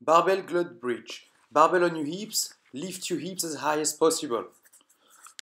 Barbell glute bridge. Barbell on your hips, lift your hips as high as possible.